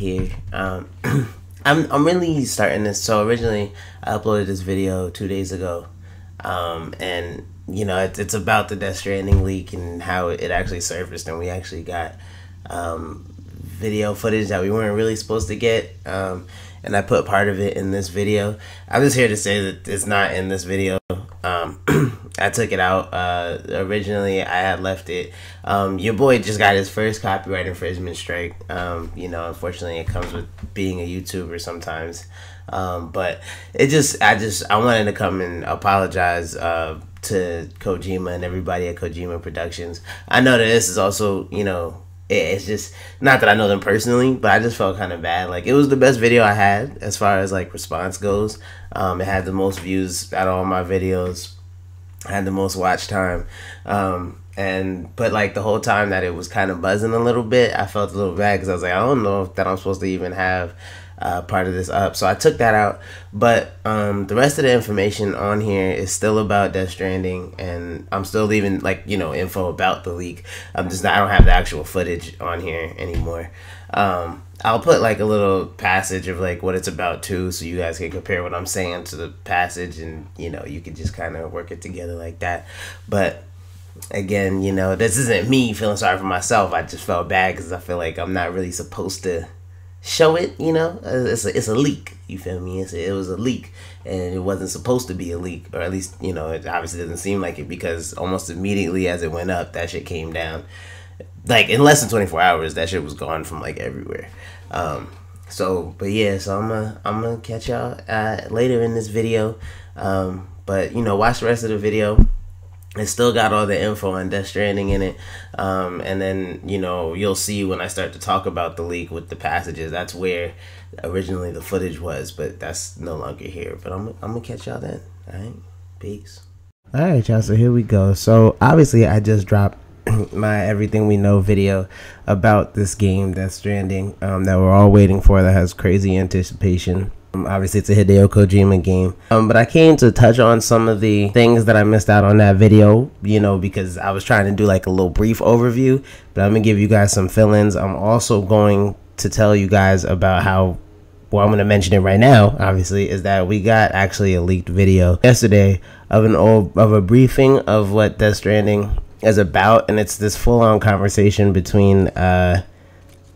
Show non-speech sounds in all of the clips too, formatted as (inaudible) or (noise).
here. Um, (clears throat) I'm I'm really starting this. So originally, I uploaded this video two days ago, um, and you know it's it's about the Death Stranding leak and how it actually surfaced, and we actually got um, video footage that we weren't really supposed to get. Um, and I put part of it in this video. I'm just here to say that it's not in this video. Um, (clears throat) I took it out. Uh, originally, I had left it. Um, your boy just got his first copyright infringement strike. Um, you know, unfortunately, it comes with being a YouTuber sometimes. Um, but it just, I just, I wanted to come and apologize uh, to Kojima and everybody at Kojima Productions. I know that this is also, you know, it's just not that I know them personally, but I just felt kind of bad. Like it was the best video I had as far as like response goes. Um, it had the most views out of all my videos. I had the most watch time. Um, and but like the whole time that it was kind of buzzing a little bit, I felt a little bad because I was like, I don't know if that I'm supposed to even have uh, part of this up. So I took that out. But um, the rest of the information on here is still about Death Stranding, and I'm still leaving like you know info about the leak. I'm just not, I don't have the actual footage on here anymore. Um, I'll put like a little passage of like what it's about too, so you guys can compare what I'm saying to the passage, and you know you can just kind of work it together like that. But again, you know this isn't me feeling sorry for myself. I just felt bad because I feel like I'm not really supposed to show it. You know, uh, it's a, it's a leak. You feel me? It's it was a leak, and it wasn't supposed to be a leak, or at least you know it obviously doesn't seem like it because almost immediately as it went up, that shit came down. Like in less than twenty four hours, that shit was gone from like everywhere. Um, so, but yeah, so I'm gonna I'm gonna catch y'all uh, later in this video. Um, but you know, watch the rest of the video it still got all the info on Death Stranding in it. Um, and then, you know, you'll see when I start to talk about the leak with the passages, that's where originally the footage was, but that's no longer here. But I'm, I'm going to catch y'all then. All right. Peace. All right, y'all. So here we go. So obviously, I just dropped (clears throat) my everything we know video about this game, Death Stranding, um, that we're all waiting for that has crazy anticipation. Um, obviously, it's a Hideo Kojima game. Um, but I came to touch on some of the things that I missed out on that video, you know, because I was trying to do like a little brief overview. But I'm going to give you guys some fill ins. I'm also going to tell you guys about how well, I'm going to mention it right now, obviously, is that we got actually a leaked video yesterday of an old, of a briefing of what Death Stranding is about. And it's this full on conversation between, uh,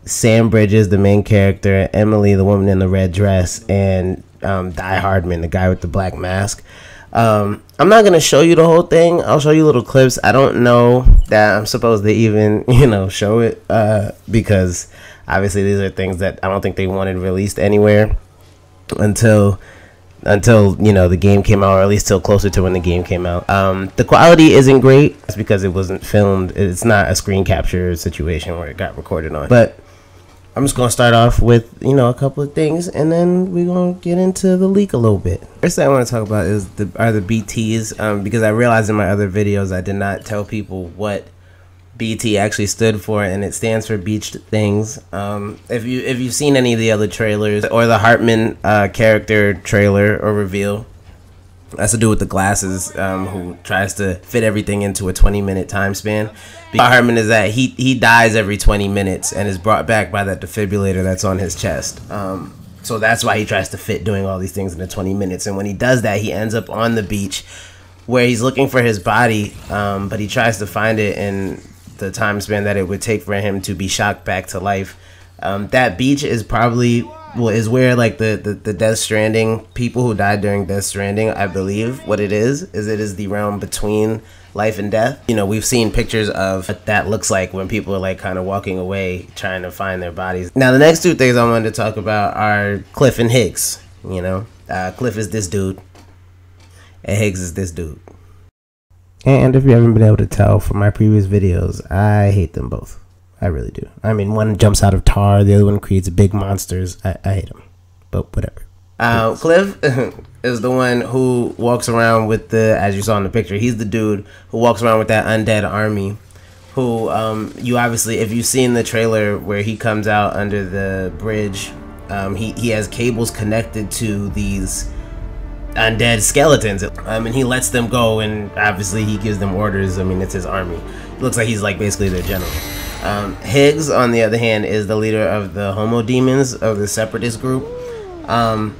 Sam Bridges, the main character, Emily, the woman in the red dress, and um, Die Hardman, the guy with the black mask. Um, I'm not gonna show you the whole thing. I'll show you little clips. I don't know that I'm supposed to even, (laughs) you know, show it uh, because obviously these are things that I don't think they wanted released anywhere until until you know the game came out, or at least till closer to when the game came out. Um, the quality isn't great. It's because it wasn't filmed. It's not a screen capture situation where it got recorded on, but I'm just gonna start off with you know a couple of things, and then we're gonna get into the leak a little bit. First thing I want to talk about is the are the BTS um, because I realized in my other videos I did not tell people what BT actually stood for, and it stands for Beached Things. Um, if you if you've seen any of the other trailers or the Heartman uh, character trailer or reveal, that's to do with the glasses um, who tries to fit everything into a 20 minute time span. Heartman is that he he dies every 20 minutes and is brought back by that defibrillator that's on his chest. Um, so that's why he tries to fit doing all these things in the 20 minutes. And when he does that he ends up on the beach where he's looking for his body um, but he tries to find it in the time span that it would take for him to be shocked back to life. Um, that beach is probably well is where like the, the the Death Stranding people who died during Death Stranding, I believe what it is is it is the realm between life and death. You know, we've seen pictures of what that looks like when people are like kind of walking away trying to find their bodies. Now, the next two things I wanted to talk about are Cliff and Higgs. You know, uh, Cliff is this dude, and Higgs is this dude. And if you haven't been able to tell from my previous videos, I hate them both. I really do. I mean, one jumps out of tar, the other one creates big monsters. I, I hate them, but whatever. Uh, Cliff (laughs) is the one who walks around with the, as you saw in the picture, he's the dude who walks around with that undead army. Who um, you obviously, if you've seen the trailer where he comes out under the bridge, um, he he has cables connected to these undead skeletons. Um, and he lets them go, and obviously he gives them orders. I mean, it's his army. It looks like he's like basically their general. Um, Higgs, on the other hand, is the leader of the Homo Demens of the Separatist group. Um,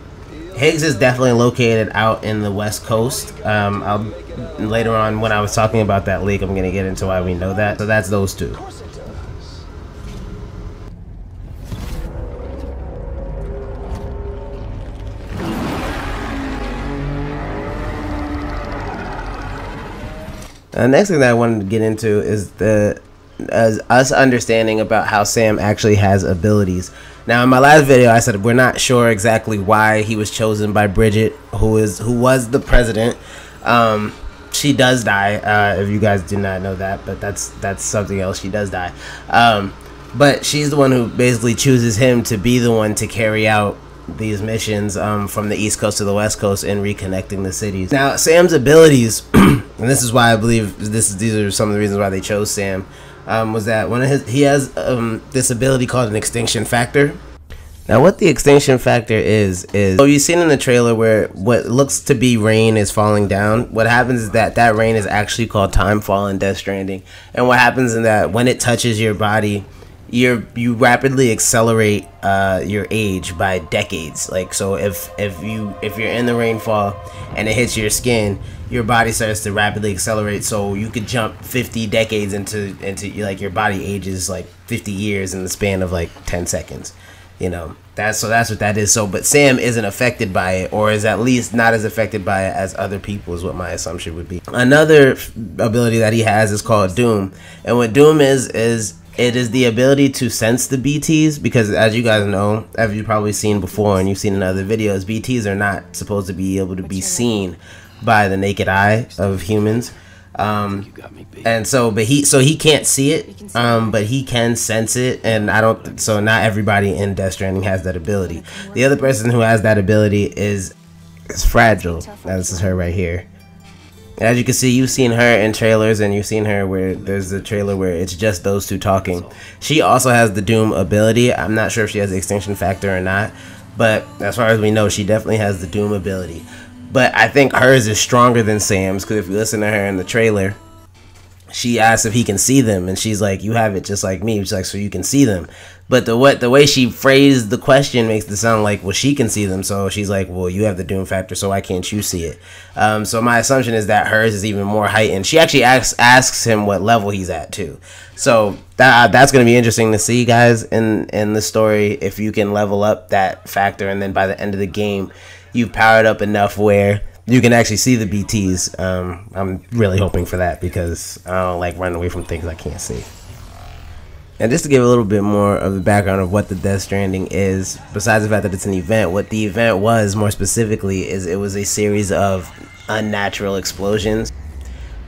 Higgs is definitely located out in the West Coast. Um, later on, when I was talking about that leak, I'm going to get into why we know that. So that's those two. The next thing that I wanted to get into is the as us understanding about how Sam actually has abilities. Now, in my last video, I said we're not sure exactly why he was chosen by Bridget, who is who was the president. Um, she does die. Uh, if you guys did not know that, but that's that's something else. She does die. Um, but she's the one who basically chooses him to be the one to carry out these missions um, from the east coast to the west coast and reconnecting the cities. Now, Sam's abilities, (clears throat) and this is why I believe this is, these are some of the reasons why they chose Sam um, was that one of his he has um, this ability called an extinction factor. Now, what the extinction factor is is so you've seen in the trailer where what looks to be rain is falling down. What happens is that that rain is actually called time fall in Death Stranding, and what happens in that when it touches your body, you you rapidly accelerate uh, your age by decades. Like so, if if you if you're in the rainfall and it hits your skin, your body starts to rapidly accelerate. So you could jump 50 decades into into like your body ages like 50 years in the span of like 10 seconds. You know that's so that's what that is. So, but Sam isn't affected by it, or is at least not as affected by it as other people. Is what my assumption would be. Another ability that he has is called Doom, and what Doom is is it is the ability to sense the BTs because, as you guys know, as you've probably seen before and you've seen in other videos, BTs are not supposed to be able to be seen by the naked eye of humans. Um, and so, but he, so he can't see it, um, but he can sense it. And I don't, so not everybody in Death Stranding has that ability. The other person who has that ability is, is fragile. This is her right here. As you can see, you've seen her in trailers, and you've seen her where there's a trailer where it's just those two talking. She also has the Doom ability. I'm not sure if she has the Extinction Factor or not, but as far as we know, she definitely has the Doom ability. But I think hers is stronger than Sam's because if you listen to her in the trailer, she asks if he can see them, and she's like, "You have it just like me." She's like, "So you can see them." But the what the way she phrased the question makes it sound like well she can see them, so she's like, well you have the doom factor, so why can't you see it? Um, so my assumption is that hers is even more heightened. She actually asks asks him what level he's at too. So that that's gonna be interesting to see, guys, in in the story if you can level up that factor, and then by the end of the game, you've powered up enough where you can actually see the BTS. Um, I'm really hoping for that because I don't like running away from things I can't see. And just to give a little bit more of the background of what the Death Stranding is, besides the fact that it's an event, what the event was more specifically is it was a series of unnatural explosions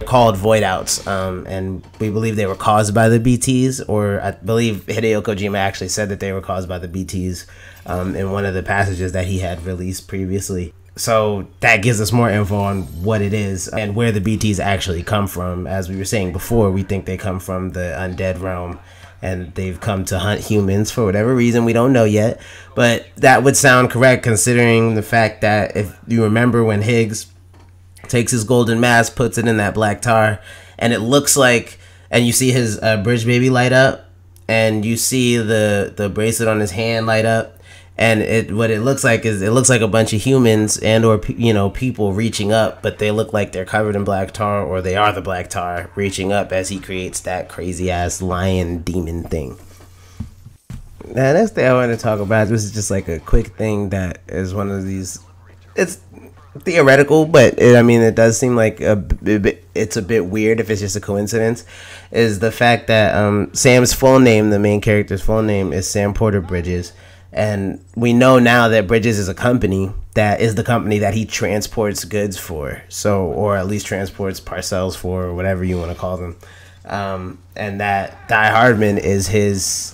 called void outs, um, and we believe they were caused by the BTs, or I believe Hideo Kojima actually said that they were caused by the BTs um, in one of the passages that he had released previously. So that gives us more info on what it is and where the BTs actually come from. As we were saying before, we think they come from the undead realm and they've come to hunt humans for whatever reason we don't know yet. But that would sound correct considering the fact that if you remember when Higgs takes his golden mask, puts it in that black tar, and it looks like, and you see his uh, bridge baby light up, and you see the the bracelet on his hand light up, and it what it looks like is it looks like a bunch of humans and or you know people reaching up but they look like they're covered in black tar or they are the black tar reaching up as he creates that crazy ass lion demon thing. Now next thing i want to talk about this is just like a quick thing that is one of these it's theoretical but it, i mean it does seem like a it's a bit weird if it's just a coincidence is the fact that um, sam's full name the main character's full name is sam porter bridges and we know now that Bridges is a company that is the company that he transports goods for. So, or at least transports parcels for, or whatever you want to call them. Um, and that Die Hardman is his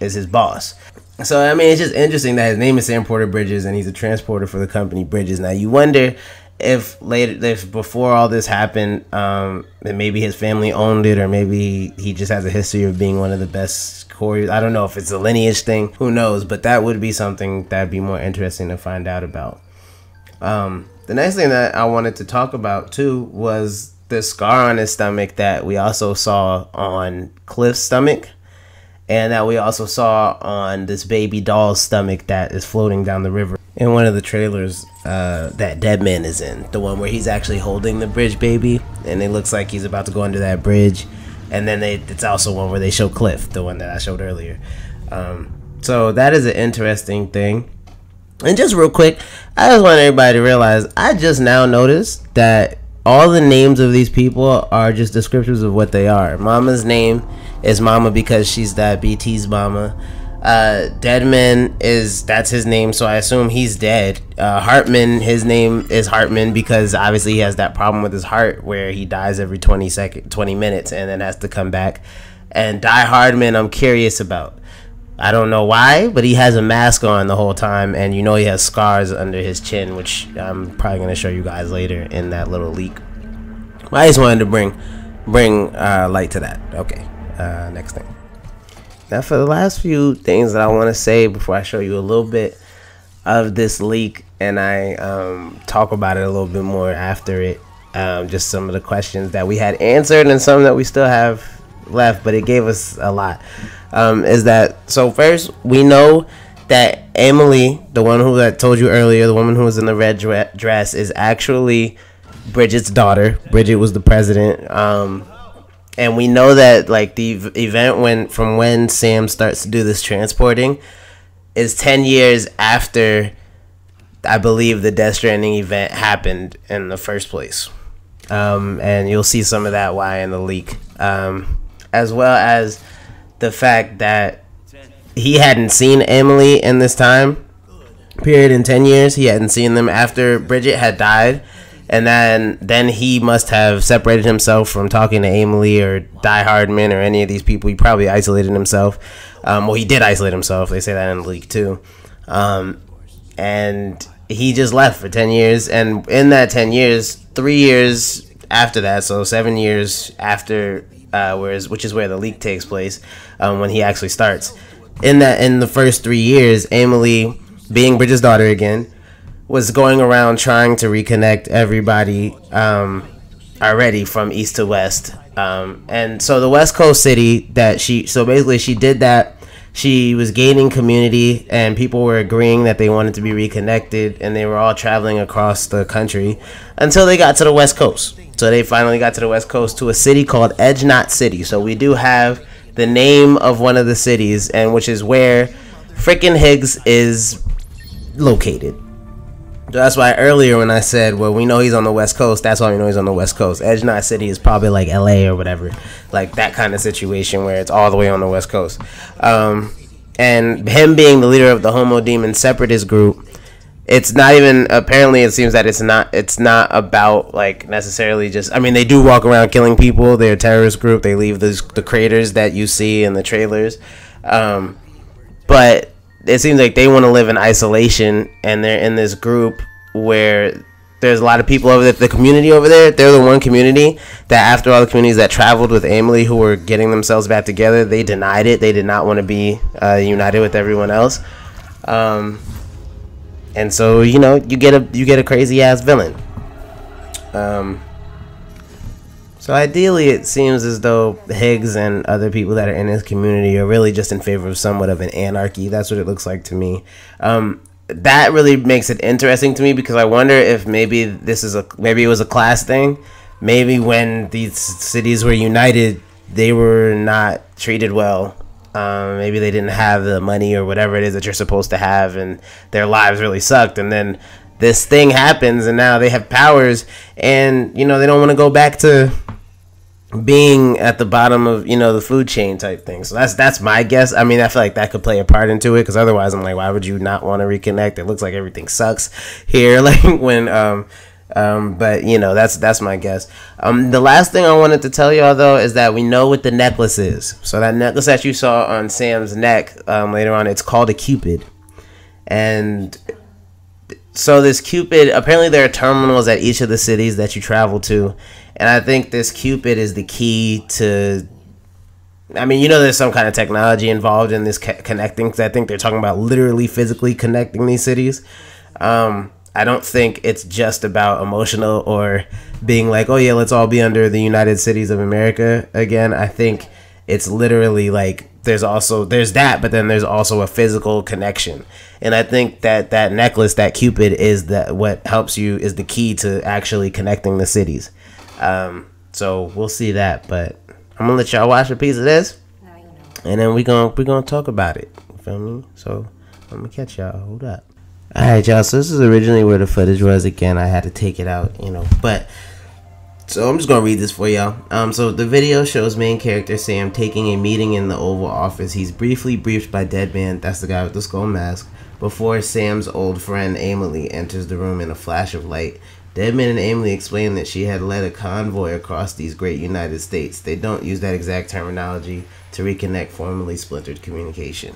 is his boss. So I mean, it's just interesting that his name is Sam Porter Bridges, and he's a transporter for the company Bridges. Now you wonder if later, if before all this happened, um, maybe his family owned it, or maybe he just has a history of being one of the best Corey. I don't know if it's a lineage thing. Who knows? But that would be something that'd be more interesting to find out about. Um, the next thing that I wanted to talk about too was the scar on his stomach that we also saw on Cliff's stomach. and that we also saw on this baby doll's stomach that is floating down the river in one of the trailers uh, that Deadman is in, the one where he's actually holding the bridge baby, and it looks like he's about to go under that bridge. And then they, it's also one where they show Cliff, the one that I showed earlier. Um, so that is an interesting thing. And just real quick, I just want everybody to realize I just now noticed that all the names of these people are just descriptors of what they are. Mama's name is Mama because she's that BT's mama. Uh, Deadman is that's his name, so I assume he's dead. Uh, Heartman, his name is Heartman because obviously he has that problem with his heart where he dies every 20 second, 20 minutes and then has to come back. And Die Hardman, I'm curious about. I don't know why, but he has a mask on the whole time, and you know he has scars under his chin, which I'm probably gonna show you guys later in that little leak. I just wanted to bring bring uh, light to that. Okay, uh, next thing. Now, for the last few things that I want to say before I show you a little bit of this leak, and I um, talk about it a little bit more after it. Um, just some of the questions that we had answered, and some that we still have left, but it gave us a lot um, is that so first we know that Emily, the one who I told you earlier, the woman who was in the red dress, is actually Bridget's daughter. Bridget was the president. Um, and we know that like the event when from when Sam starts to do this transporting is 10 years after I believe the Death Stranding event happened in the first place. Um, and you'll see some of that why in the leak. Um, as well as the fact that he hadn't seen Emily in this time period in 10 years. He hadn't seen them after Bridget had died. And then then he must have separated himself from talking to Emily or Die Hardman or any of these people. He probably isolated himself. Um, well, he did isolate himself. They say that in the leak too. Um, and he just left for 10 years. And in that 10 years, three years after that, so seven years after uh, whereas which is where the leak takes place um, when he actually starts. In that, in the first three years, Emily, being Bridget's daughter again, was going around trying to reconnect everybody um, already from east to west. Um, and so the West Coast city that she, so basically she did that. She was gaining community, and people were agreeing that they wanted to be reconnected, and they were all traveling across the country until they got to the West Coast. So they finally got to the West Coast to a city called Edge Knot City. So we do have the name of one of the cities, and which is where freaking Higgs is located. That's why earlier when I said, well, we know he's on the West Coast, that's why we know he's on the West Coast. Edge Knot City is probably like LA or whatever, like that kind of situation where it's all the way on the West Coast. Um, and him being the leader of the Homo Demens Separatist group, it's not even apparently it seems that it's not it's not about like necessarily just I mean they do walk around killing people they're a terrorist group they leave those the craters that you see in the trailers um, but it seems like they want to live in isolation and they're in this group where there's a lot of people over there the community over there they're the one community that after all the communities that traveled with Emily who were getting themselves back together they denied it they did not want to be uh, united with everyone else um, and so you know you get a you get a crazy ass villain. Um, so ideally, it seems as though Higgs and other people that are in his community are really just in favor of somewhat of an anarchy. That's what it looks like to me. Um, that really makes it interesting to me because I wonder if maybe this is a maybe it was a class thing. Maybe when these cities were united, they were not treated well um, maybe they didn't have the money or whatever it is that you're supposed to have, and their lives really sucked. And then this thing happens, and now they have powers, and you know they don't want to go back to being at the bottom of you know the food chain type thing. So that's that's my guess. I mean, I feel like that could play a part into it because otherwise, I'm like, why would you not want to reconnect? It looks like everything sucks here. (laughs) Like when um um, but you know that's that's my guess. Um, the last thing I wanted to tell y'all though is that we know what the necklace is. So that necklace that you saw on Sam's neck um, later on, it's called a cupid, and so this cupid apparently there are terminals at each of the cities that you travel to, and I think this cupid is the key to. I mean, you know, there's some kind of technology involved in this connecting because I think they're talking about literally physically connecting these cities. Um, I don't think it's just about emotional or being like, oh yeah, let's all be under the United Cities of America again. I think it's literally like there's also there's that, but then there's also a physical connection. And I think that that necklace, that Cupid, is that what helps you is the key to actually connecting the cities. Um, so we'll see that, but I'm gonna let y'all watch a piece of this, and then we gonna we gonna talk about it. You feel me? So I'm gonna catch y'all. Hold up. All right, y'all. So this is originally where the footage was. Again, I had to take it out, you know, but so I'm just gonna read this for y'all. Um, so the video shows main character Sam taking a meeting in the Oval Office. He's briefly briefed by Deadman, that's the guy with the skull mask, before Sam's old friend Emily enters the room in a flash of light. Deadman and Emily explain that she had led a convoy across these great United States. They don't use that exact terminology to reconnect formerly splintered communication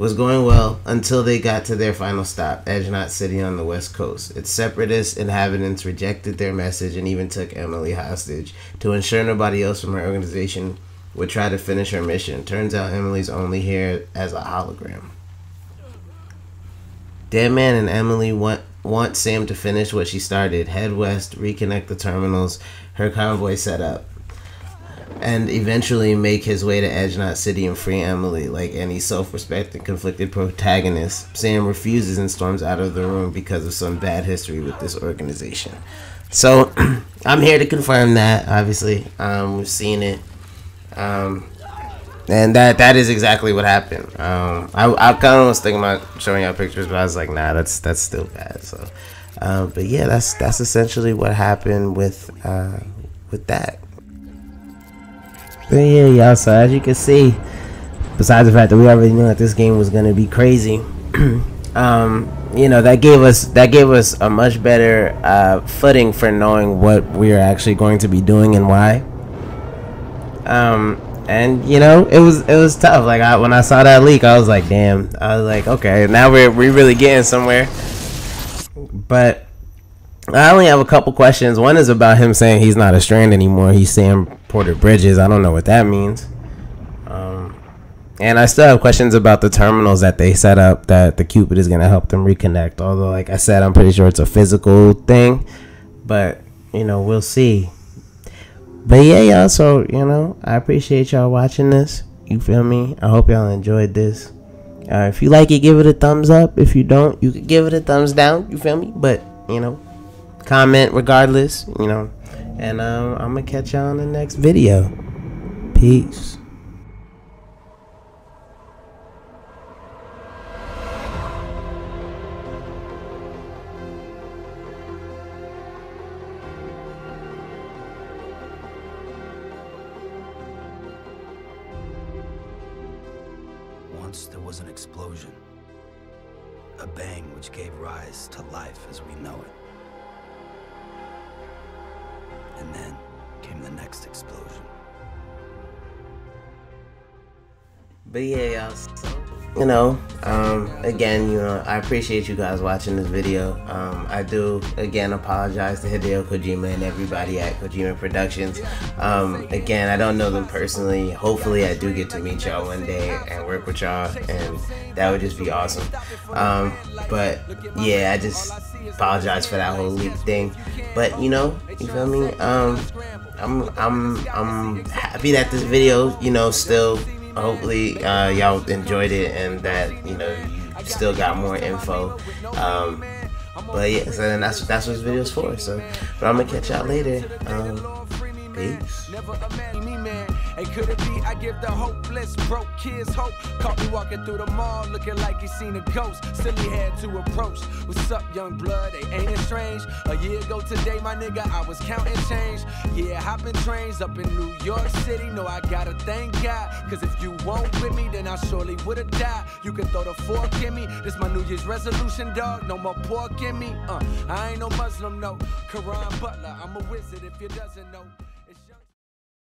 was going well until they got to their final stop, Edge Knot City on the west coast. Its separatist inhabitants rejected their message and even took Emily hostage to ensure nobody else from her organization would try to finish her mission. Turns out Emily's only here as a hologram. Deadman and Emily want want Sam to finish what she started, head west, reconnect the terminals, her convoy set up and eventually make his way to Edge Knot City and free Emily. Like any self-respecting conflicted protagonist, Sam refuses and storms out of the room because of some bad history with this organization. So (clears throat) I'm here to confirm that. Obviously, um, we've seen it, um, and that that is exactly what happened. Um, I I kind of was thinking about showing y'all pictures, but I was like, nah, that's that's still bad. So, um, but yeah, that's that's essentially what happened with uh, with that. But yeah, y'all. So as you can see, besides the fact that we already knew that this game was gonna be crazy, (clears throat) um, you know that gave us that gave us a much better uh, footing for knowing what we are actually going to be doing and why. Um, and you know it was it was tough. Like I, when I saw that leak, I was like, damn. I was like, okay, now we're we really getting somewhere. But I only have a couple questions. One is about him saying he's not a strand anymore. He's Sam Porter Bridges. I don't know what that means. Um, and I still have questions about the terminals that they set up that the Cupid is going to help them reconnect. Although, like I said, I'm pretty sure it's a physical thing. But, you know, we'll see. But yeah, y'all. So, you know, I appreciate y'all watching this. You feel me? I hope y'all enjoyed this. Uh, if you like it, give it a thumbs up. If you don't, you can give it a thumbs down. You feel me? But, you know, comment regardless, you know. And um, I'm going to catch y'all in the next video. Peace. But yeah, y'all. So, you know, um, again, you know, I appreciate you guys watching this video. Um, I do again apologize to Hideo Kojima and everybody at Kojima Productions. Um, again, I don't know them personally. Hopefully, I do get to meet y'all one day and work with y'all, and that would just be awesome. Um, but yeah, I just apologize for that whole leak thing. But you know, you feel me? Um, I'm I'm I'm happy that this video, you know, still hopefully uh, y'all enjoyed it and that you know you still got more info. Um, but yeah, so that's that's what this video is for. So, but I'm gonna catch y'all later. Um, peace. And could it be I give the hopeless broke kids hope? Caught me walking through the mall looking like he seen a ghost. Still he had to approach. What's up, young blood? They ain't it strange? A year ago today, my nigga, I was counting change. Yeah, hopping trains up in New York City. No, I gotta thank God. Cause if you weren't with me, then I surely would've died. You can throw the fork in me. This my New Year's resolution, dog. No more pork in me. Uh, I ain't no Muslim, no. Quran Butler, I'm a wizard if you doesn't know.